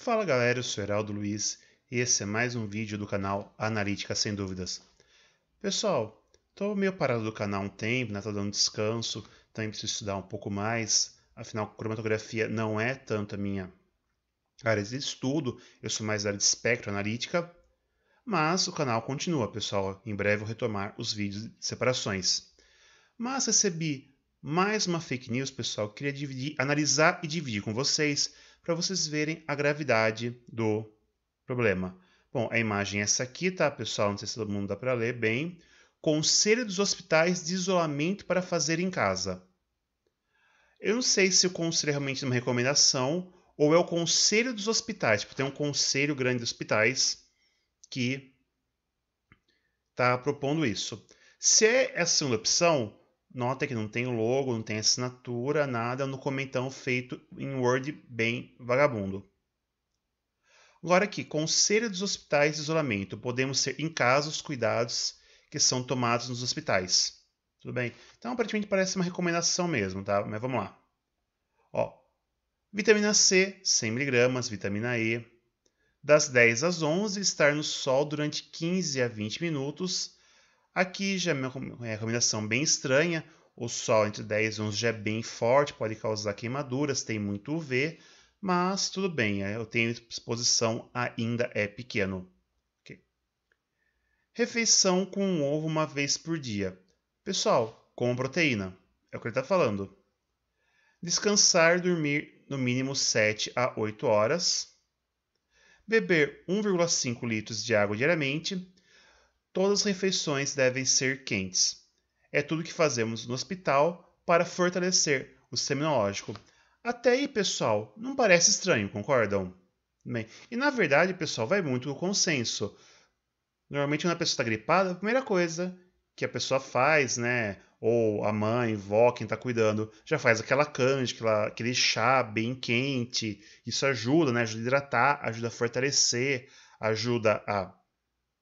Fala galera, eu sou Heraldo Luiz e esse é mais um vídeo do canal Analítica Sem Dúvidas. Pessoal, tô meio parado do canal um tempo, né? Tô dando descanso, também preciso estudar um pouco mais, afinal cromatografia não é tanto a minha área de estudo, eu sou mais da área de espectro analítica, mas o canal continua, pessoal. Em breve vou retomar os vídeos de separações. Mas recebi mais uma fake news, pessoal, queria dividir, analisar e dividir com vocês para vocês verem a gravidade do problema. Bom, a imagem é essa aqui, tá, pessoal? Não sei se todo mundo dá para ler bem. Conselho dos hospitais de isolamento para fazer em casa. Eu não sei se o conselho é realmente uma recomendação ou é o conselho dos hospitais. Tipo, tem um conselho grande de hospitais que está propondo isso. Se é essa segunda opção, Nota que não tem logo, não tem assinatura, nada no comentão feito em Word bem vagabundo. Agora aqui, conselho dos hospitais de isolamento. Podemos ser em casa os cuidados que são tomados nos hospitais. Tudo bem? Então, aparentemente parece uma recomendação mesmo, tá? Mas vamos lá. Ó, vitamina C, 100mg, vitamina E. Das 10 às 11, estar no sol durante 15 a 20 minutos Aqui já é uma recomendação bem estranha. O sol entre 10 e 11 já é bem forte, pode causar queimaduras, tem muito UV, mas tudo bem, eu tenho exposição ainda é pequeno. Okay. Refeição com ovo uma vez por dia. Pessoal, com proteína, é o que ele está falando. Descansar, dormir no mínimo 7 a 8 horas. Beber 1,5 litros de água diariamente Todas as refeições devem ser quentes. É tudo que fazemos no hospital para fortalecer o sistema imunológico. Até aí, pessoal, não parece estranho, concordam? Bem, e na verdade, pessoal, vai muito no consenso. Normalmente, quando a pessoa está gripada, a primeira coisa que a pessoa faz, né? Ou a mãe, vó, quem está cuidando, já faz aquela canja, aquela, aquele chá bem quente. Isso ajuda, né? Ajuda a hidratar, ajuda a fortalecer, ajuda a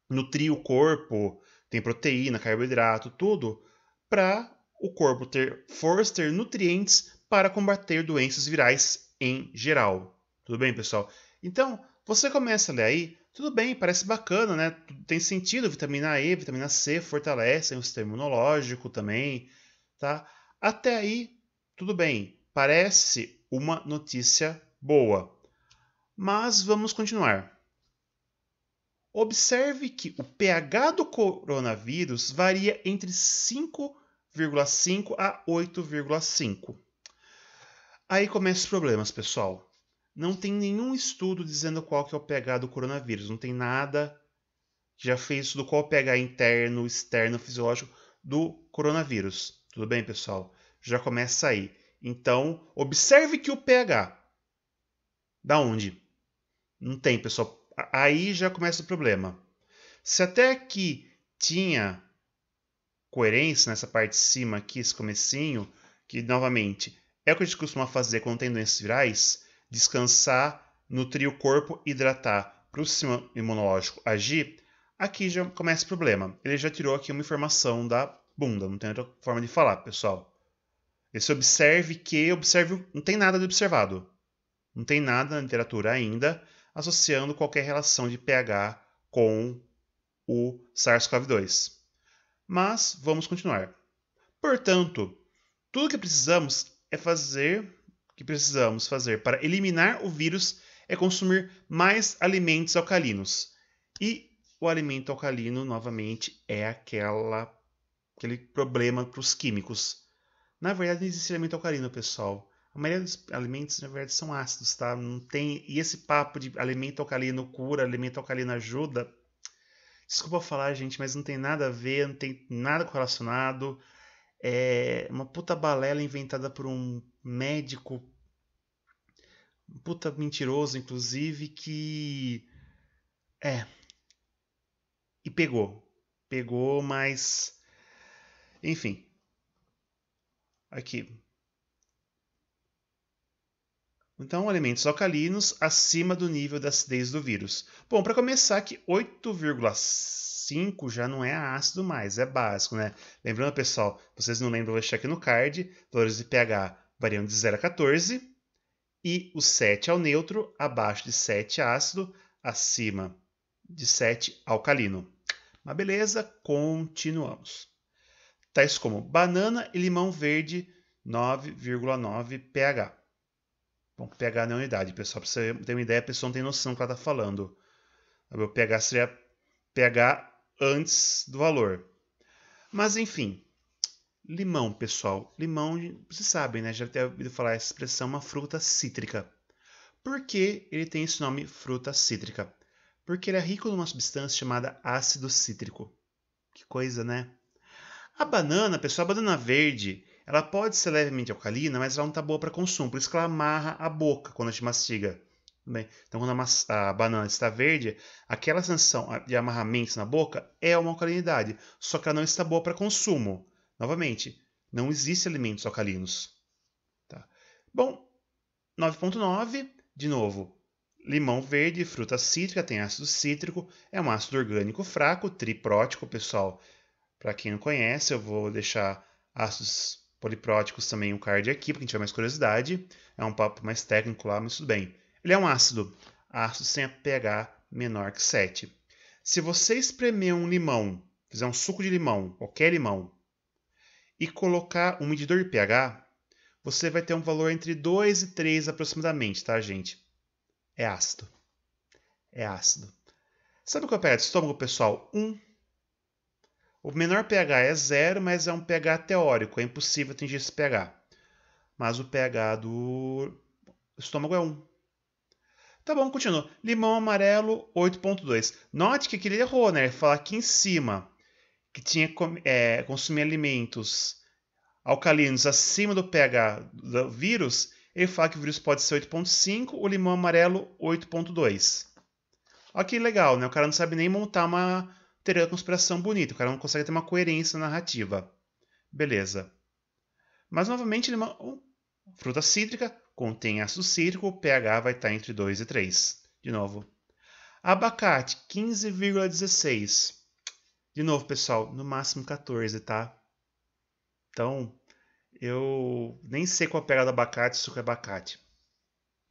nutrir o corpo, tem proteína, carboidrato, tudo, para o corpo ter força, ter nutrientes para combater doenças virais em geral. Tudo bem, pessoal? Então, você começa a ler aí, tudo bem, parece bacana, né? Tem sentido, vitamina E, vitamina C fortalecem o sistema imunológico também, tá? Até aí, tudo bem, parece uma notícia boa. Mas vamos continuar. Observe que o pH do coronavírus varia entre 5,5 a 8,5. Aí começam os problemas, pessoal. Não tem nenhum estudo dizendo qual que é o pH do coronavírus. Não tem nada que já fez do qual é o pH interno, externo, fisiológico do coronavírus. Tudo bem, pessoal? Já começa aí. Então, observe que o pH. Da onde? Não tem, pessoal aí já começa o problema. Se até aqui tinha coerência nessa parte de cima aqui, esse comecinho, que novamente é o que a gente costuma fazer quando tem doenças virais, descansar, nutrir o corpo, hidratar para o sistema imunológico agir, aqui já começa o problema. Ele já tirou aqui uma informação da bunda, não tem outra forma de falar, pessoal. Esse observe que, observe, não tem nada de observado. Não tem nada na literatura ainda associando qualquer relação de pH com o SARS-CoV-2. Mas vamos continuar. Portanto, tudo que precisamos é fazer que precisamos fazer para eliminar o vírus é consumir mais alimentos alcalinos. E o alimento alcalino, novamente, é aquela, aquele problema para os químicos. Na verdade, não existe alimento alcalino, pessoal. A maioria dos alimentos, na verdade, são ácidos, tá? Não tem. E esse papo de alimento alcalino cura, alimento alcalino ajuda. Desculpa falar, gente, mas não tem nada a ver, não tem nada correlacionado. É uma puta balela inventada por um médico, um puta mentiroso, inclusive, que. É. E pegou. Pegou, mas. Enfim. Aqui. Então, alimentos alcalinos acima do nível da acidez do vírus. Bom, para começar que 8,5 já não é ácido mais, é básico, né? Lembrando, pessoal, vocês não lembram, vou deixar aqui no card, valores de pH variam de 0 a 14 e o 7 ao neutro, abaixo de 7 ácido, acima de 7 alcalino. Mas beleza, continuamos. Tais como banana e limão verde, 9,9 pH. Bom, pH não é unidade, pessoal. Para você ter uma ideia, a pessoa não tem noção do que ela está falando. O pH seria pH antes do valor. Mas enfim, limão, pessoal. Limão, vocês sabem, né? Já deve ter ouvido falar essa expressão, uma fruta cítrica. Por que ele tem esse nome fruta cítrica? Porque ele é rico numa substância chamada ácido cítrico. Que coisa, né? A banana, pessoal, a banana verde, ela pode ser levemente alcalina, mas ela não está boa para consumo, por isso que ela amarra a boca quando a gente mastiga. Bem, então, quando a, a, banana está verde, aquela sensação de amarramento na boca é uma alcalinidade, só que ela não está boa para consumo. Novamente, não existem alimentos alcalinos. Tá? Bom, 9.9, de novo, limão verde, fruta cítrica, tem ácido cítrico, é um ácido orgânico fraco, triprótico, pessoal. Para quem não conhece, eu vou deixar ácidos polipróticos também o card aqui, para quem tiver mais curiosidade. É um papo mais técnico lá, mas tudo bem. Ele é um ácido, ácido sem a pH menor que 7. Se você espremer um limão, fizer um suco de limão, qualquer limão, e colocar um medidor de pH, você vai ter um valor entre 2 e 3 aproximadamente, tá, gente? É ácido. É ácido. Sabe qual é o pH do estômago, pessoal? 1. O menor pH é zero, mas é um pH teórico, é impossível atingir esse pH. Mas o pH do estômago é 1. Tá bom, continua. Limão amarelo 8.2. Note que aqui ele errou, né? Ele fala aqui em cima que tinha é, consumir alimentos alcalinos acima do pH do vírus, ele fala que o vírus pode ser 8.5, o limão amarelo 8.2. Olha que legal, né? O cara não sabe nem montar uma teria a conspiração bonita, o cara não consegue ter uma coerência narrativa. Beleza. Mas novamente, limão, fruta cítrica contém ácido cítrico, o pH vai estar entre 2 e 3. De novo. Abacate, 15,16. De novo, pessoal, no máximo 14, tá? Então, eu nem sei qual é a pegada do abacate, suco é abacate.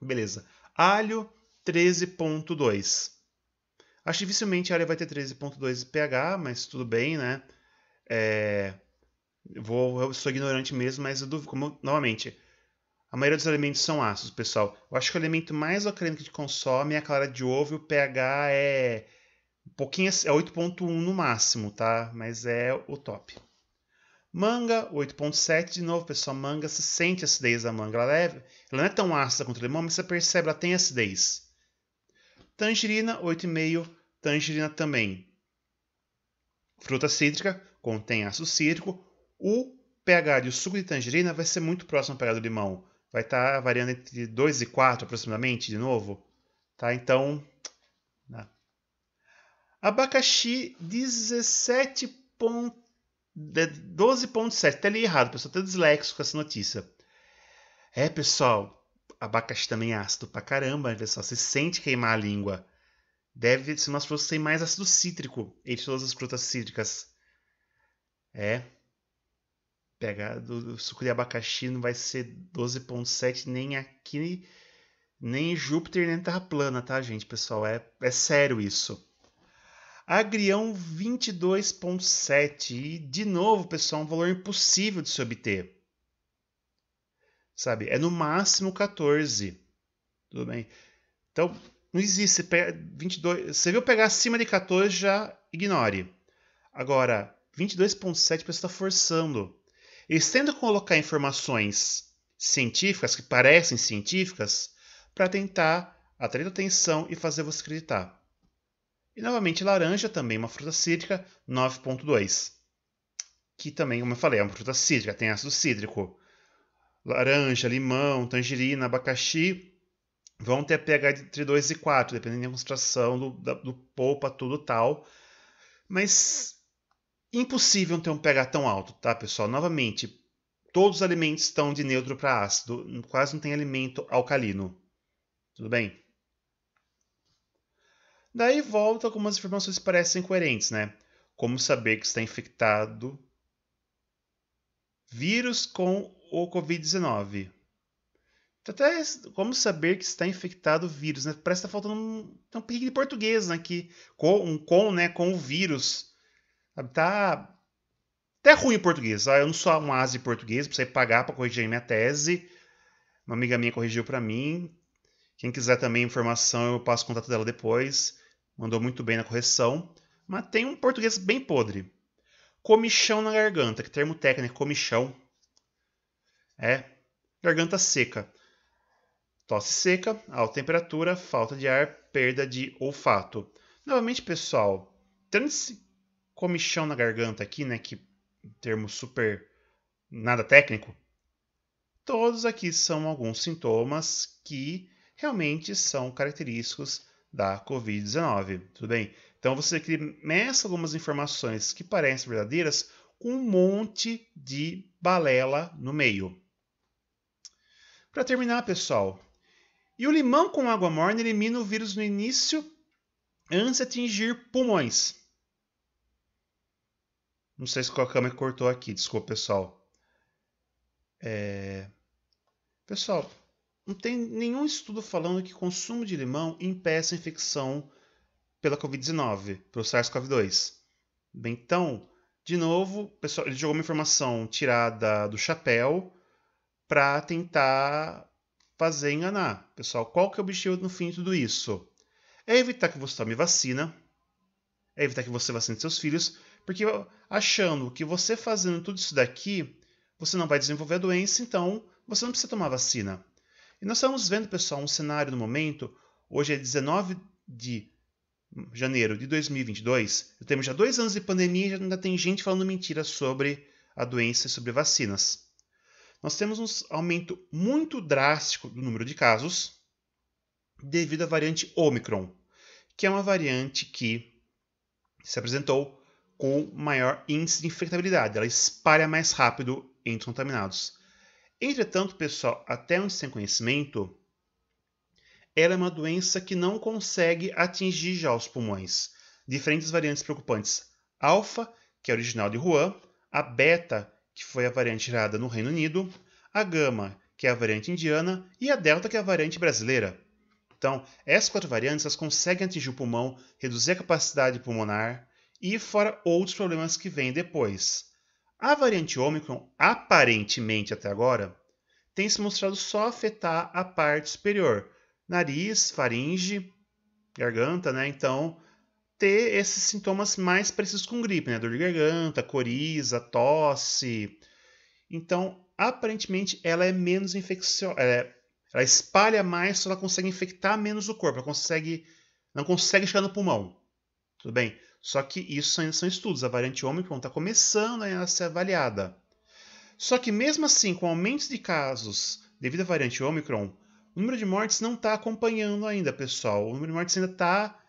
Beleza. Alho, 13,2. Acho que dificilmente a área vai ter 13.2 pH, mas tudo bem, né? É... Vou, eu sou ignorante mesmo, mas eu duvido, como, novamente, a maioria dos alimentos são ácidos, pessoal. Eu acho que o alimento mais alcalino que a gente consome é a clara de ovo e o pH é um pouquinho, é 8.1 no máximo, tá? Mas é o top. Manga, 8.7, de novo, pessoal, manga, você sente a acidez da manga. Ela, é, ela não é tão ácida quanto o limão, mas você percebe, ela tem acidez. Tangerina, 8,5. Tangerina também. Fruta cítrica, contém ácido cítrico. O pH de suco de tangerina vai ser muito próximo ao pH do limão. Vai estar tá variando entre 2 e 4 aproximadamente, de novo. Tá? Então, né? abacaxi 17 12.7. Até li errado, pessoal. Estou dislexo com essa notícia. É, pessoal, abacaxi também é ácido pra caramba, né, pessoal? Você sente queimar a língua. Deve ser umas frutas que têm mais ácido cítrico entre todas as frutas cítricas. É. Pega do, suco de abacaxi não vai ser 12.7 nem aqui, nem em Júpiter, nem Terra plana, tá, gente? Pessoal, é, é sério isso. Agrião 22.7 e de novo, pessoal, um valor impossível de se obter sabe? É no máximo 14. Tudo bem? Então, não existe. Você, 22, você viu pegar acima de 14, já ignore. Agora, 22.7 você está forçando. Eles tentam colocar informações científicas, que parecem científicas, para tentar atrair atenção e fazer você acreditar. E novamente, laranja também, uma fruta cítrica, 9.2. Que também, como eu falei, é uma fruta cítrica, tem ácido cítrico laranja, limão, tangerina, abacaxi, vão ter pH entre 2 e 4, dependendo da concentração do, do polpa, tudo tal. Mas impossível ter um pH tão alto, tá, pessoal? Novamente, todos os alimentos estão de neutro para ácido, quase não tem alimento alcalino. Tudo bem? Daí volta algumas informações que parecem coerentes, né? Como saber que está infectado vírus com o Covid-19. Até como saber que está infectado o vírus, né? Parece que está faltando um, um de português né? aqui. Com, um com, né? Com o vírus. Tá até ruim o português. Eu não sou um asa de português, precisei pagar para corrigir minha tese. Uma amiga minha corrigiu para mim. Quem quiser também informação, eu passo o contato dela depois. Mandou muito bem na correção. Mas tem um português bem podre. Comichão na garganta, que termo técnico, comichão. É, garganta seca. Tosse seca, alta temperatura, falta de ar, perda de olfato. Novamente, pessoal, tendo esse comichão na garganta aqui, né, que termo super nada técnico, todos aqui são alguns sintomas que realmente são característicos da COVID-19, tudo bem? Então você aqui mescla algumas informações que parecem verdadeiras com um monte de balela no meio. Para terminar, pessoal, e o limão com água morna elimina o vírus no início antes de atingir pulmões. Não sei se a câmera cortou aqui, desculpa, pessoal. É... Pessoal, não tem nenhum estudo falando que consumo de limão impeça a infecção pela Covid-19, pelo SARS-CoV-2. Bem, então, de novo, pessoal, ele jogou uma informação tirada do chapéu para tentar fazer enganar. Pessoal, qual que é o objetivo no fim de tudo isso? É evitar que você tome vacina, é evitar que você vacine seus filhos, porque achando que você fazendo tudo isso daqui, você não vai desenvolver a doença, então você não precisa tomar vacina. E nós estamos vendo, pessoal, um cenário no momento, hoje é 19 de janeiro de 2022, temos já dois anos de pandemia e ainda tem gente falando mentira sobre a doença e sobre vacinas nós temos um aumento muito drástico do número de casos devido à variante Omicron, que é uma variante que se apresentou com maior índice de infectabilidade. Ela espalha mais rápido entre os contaminados. Entretanto, pessoal, até onde se tem conhecimento, ela é uma doença que não consegue atingir já os pulmões. Diferentes variantes preocupantes. Alfa, que é original de Wuhan, a beta, que foi a variante gerada no Reino Unido, a gama, que é a variante indiana, e a delta, que é a variante brasileira. Então, essas quatro variantes elas conseguem atingir o pulmão, reduzir a capacidade pulmonar e fora outros problemas que vêm depois. A variante Omicron, aparentemente até agora, tem se mostrado só afetar a parte superior, nariz, faringe, garganta, né? Então, ter esses sintomas mais parecidos com gripe, né? Dor de garganta, coriza, tosse. Então, aparentemente, ela é menos infecciosa. Ela, é, ela espalha mais, só ela consegue infectar menos o corpo. Ela consegue, não consegue chegar no pulmão. Tudo bem? Só que isso ainda são estudos. A variante Omicron está começando a ser avaliada. Só que mesmo assim, com aumentos de casos devido à variante Omicron, o número de mortes não está acompanhando ainda, pessoal. O número de mortes ainda está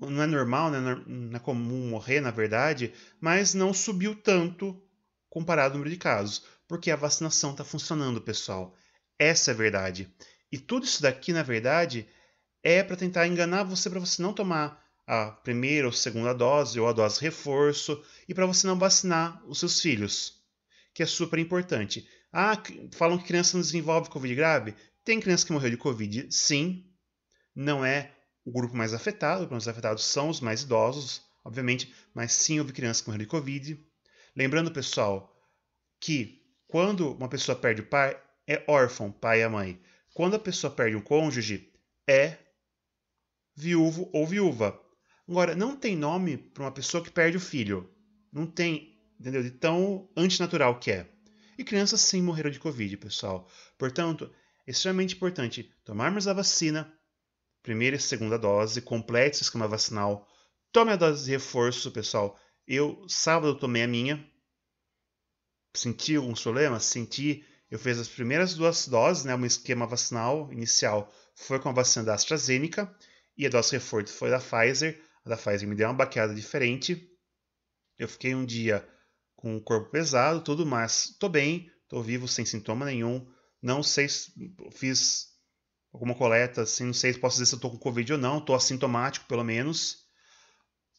não é normal, né? não é comum morrer, na verdade, mas não subiu tanto comparado ao número de casos, porque a vacinação está funcionando, pessoal. Essa é a verdade. E tudo isso daqui, na verdade, é para tentar enganar você para você não tomar a primeira ou segunda dose ou a dose reforço e para você não vacinar os seus filhos, que é super importante. Ah, falam que criança não desenvolve Covid grave? Tem criança que morreu de Covid, sim. Não é o grupo mais afetado, os afetados são os mais idosos, obviamente, mas sim houve crianças que morreram de Covid. Lembrando, pessoal, que quando uma pessoa perde o pai, é órfão, pai e mãe. Quando a pessoa perde um cônjuge, é viúvo ou viúva. Agora, não tem nome para uma pessoa que perde o filho. Não tem, entendeu? De tão antinatural que é. E crianças sim morreram de Covid, pessoal. Portanto, é extremamente importante tomarmos a vacina, primeira e segunda dose, complete o esquema vacinal, tome a dose de reforço, pessoal. Eu, sábado, tomei a minha. Senti alguns problemas? Senti. Eu fiz as primeiras duas doses, né? Meu esquema vacinal inicial foi com a vacina da AstraZeneca e a dose reforço foi da Pfizer. A da Pfizer me deu uma baqueada diferente. Eu fiquei um dia com o corpo pesado, tudo, mas tô bem, tô vivo, sem sintoma nenhum. Não sei se fiz alguma coleta, assim, não sei se posso dizer se eu tô com Covid ou não, tô assintomático pelo menos.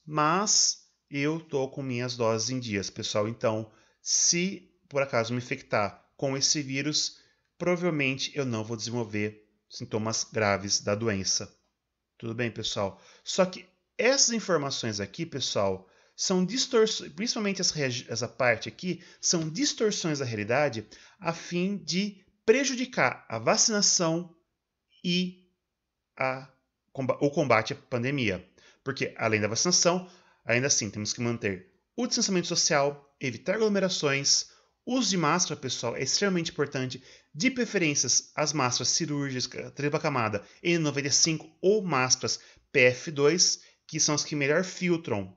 Mas eu tô com minhas doses em dias, pessoal. Então, se por acaso me infectar com esse vírus, provavelmente eu não vou desenvolver sintomas graves da doença. Tudo bem, pessoal? Só que essas informações aqui, pessoal, são distorções, principalmente essa parte aqui, são distorções da realidade a fim de prejudicar a vacinação e a, o combate à pandemia. Porque, além da vacinação, ainda assim temos que manter o distanciamento social, evitar aglomerações, uso de máscara, pessoal, é extremamente importante, de preferências as máscaras cirúrgicas, tripla camada N95 ou máscaras PF2, que são as que melhor filtram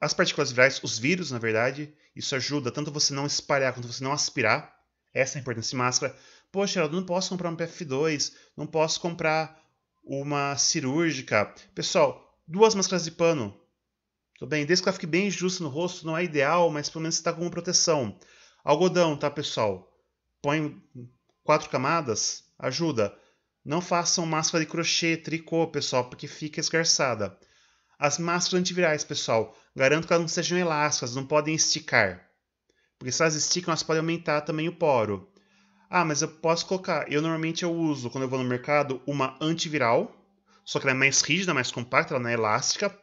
as partículas virais, os vírus, na verdade, isso ajuda tanto você não espalhar quanto você não aspirar. Essa é a importância de máscara. Poxa, Geraldo, não posso comprar um PF2, não posso comprar uma cirúrgica. Pessoal, duas máscaras de pano. Tudo bem, desde que ela fique bem justa no rosto, não é ideal, mas pelo menos está com proteção. Algodão, tá, pessoal? Põe quatro camadas, ajuda. Não façam máscara de crochê, tricô, pessoal, porque fica esgarçada. As máscaras antivirais, pessoal, garanto que elas não sejam elásticas, não podem esticar. Porque se elas esticam, elas podem aumentar também o poro. Ah, mas eu posso colocar. Eu normalmente eu uso, quando eu vou no mercado, uma antiviral, só que ela é mais rígida, mais compacta, ela não é elástica,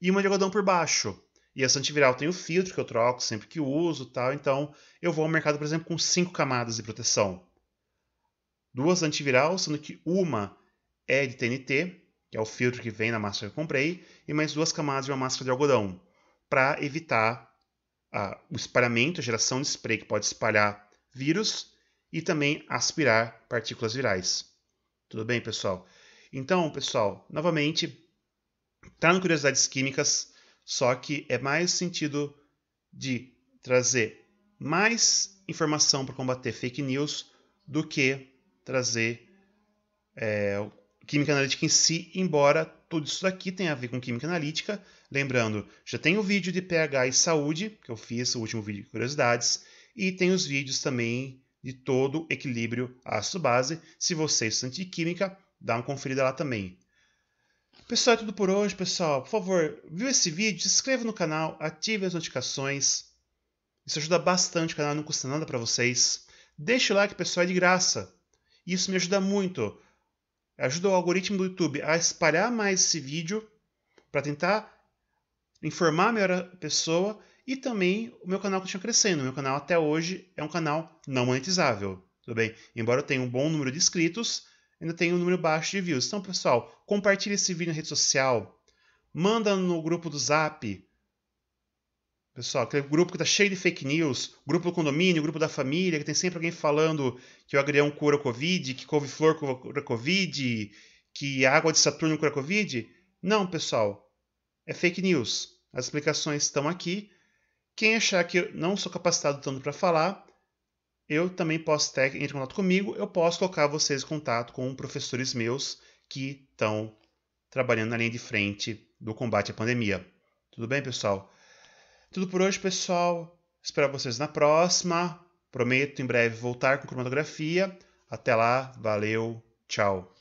e uma de algodão por baixo. E essa antiviral tem o filtro que eu troco sempre que uso tal. Então eu vou ao mercado, por exemplo, com cinco camadas de proteção. Duas antiviral, sendo que uma é de TNT que é o filtro que vem na máscara que eu comprei, e mais duas camadas de uma máscara de algodão, para evitar ah, o espalhamento, a geração de spray que pode espalhar vírus e também aspirar partículas virais. Tudo bem, pessoal? Então, pessoal, novamente, tá no Curiosidades Químicas, só que é mais sentido de trazer mais informação para combater fake news do que trazer é, química analítica em si, embora tudo isso daqui tenha a ver com química analítica. Lembrando, já tem o vídeo de pH e saúde, que eu fiz, o último vídeo de curiosidades, e tem os vídeos também de todo equilíbrio ácido-base. Se você é estudante de química, dá uma conferida lá também. Pessoal, é tudo por hoje, pessoal. Por favor, viu esse vídeo? Se inscreva no canal, ative as notificações. Isso ajuda bastante o canal, não custa nada para vocês. Deixe o like, pessoal, é de graça. Isso me ajuda muito ajuda o algoritmo do YouTube a espalhar mais esse vídeo para tentar informar melhor a pessoa e também o meu canal continua crescendo. O meu canal até hoje é um canal não monetizável, tudo bem? Embora eu tenha um bom número de inscritos, ainda tenho um número baixo de views. Então, pessoal, compartilhe esse vídeo na rede social, manda no grupo do Zap, Pessoal, aquele grupo que está cheio de fake news, grupo do condomínio, grupo da família, que tem sempre alguém falando que o agrião cura Covid, que couve-flor cura Covid, que a água de Saturno cura Covid. Não, pessoal. É fake news. As explicações estão aqui. Quem achar que eu não sou capacitado tanto para falar, eu também posso ter, entre em contato comigo, eu posso colocar vocês em contato com professores meus que estão trabalhando na linha de frente do combate à pandemia. Tudo bem, pessoal? Tudo por hoje, pessoal. Espero vocês na próxima. Prometo em breve voltar com cromatografia. Até lá, valeu, tchau.